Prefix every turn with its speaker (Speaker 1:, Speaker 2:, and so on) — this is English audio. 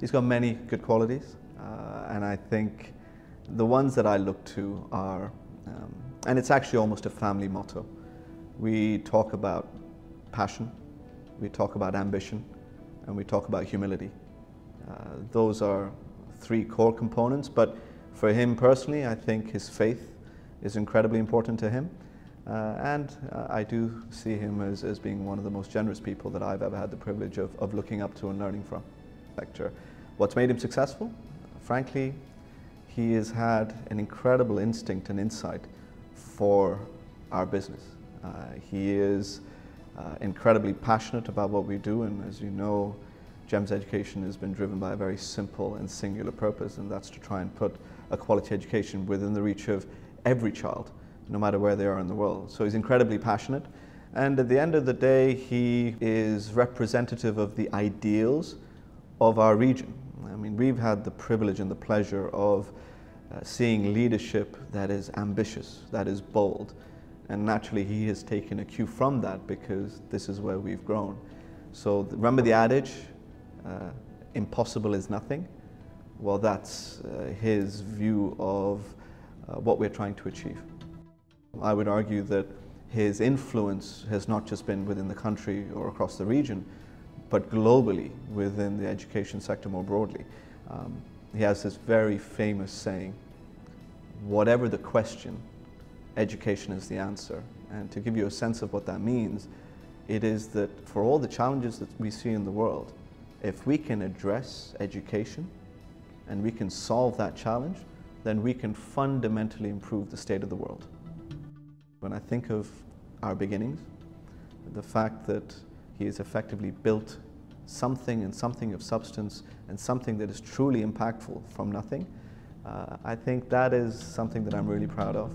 Speaker 1: He's got many good qualities, uh, and I think the ones that I look to are, um, and it's actually almost a family motto. We talk about passion, we talk about ambition, and we talk about humility. Uh, those are three core components, but for him personally, I think his faith is incredibly important to him. Uh, and uh, I do see him as, as being one of the most generous people that I've ever had the privilege of, of looking up to and learning from. What's made him successful? Frankly, he has had an incredible instinct and insight for our business. Uh, he is uh, incredibly passionate about what we do, and as you know, GEMS education has been driven by a very simple and singular purpose, and that's to try and put a quality education within the reach of every child, no matter where they are in the world. So he's incredibly passionate, and at the end of the day, he is representative of the ideals of our region. I mean, we've had the privilege and the pleasure of uh, seeing leadership that is ambitious, that is bold. And naturally, he has taken a cue from that because this is where we've grown. So remember the adage, uh, impossible is nothing? Well, that's uh, his view of uh, what we're trying to achieve. I would argue that his influence has not just been within the country or across the region, but globally within the education sector more broadly. Um, he has this very famous saying, whatever the question, education is the answer. And to give you a sense of what that means, it is that for all the challenges that we see in the world, if we can address education and we can solve that challenge, then we can fundamentally improve the state of the world. When I think of our beginnings, the fact that he has effectively built something and something of substance and something that is truly impactful from nothing. Uh, I think that is something that I'm really proud of.